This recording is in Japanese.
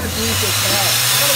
kind of beef is kind of...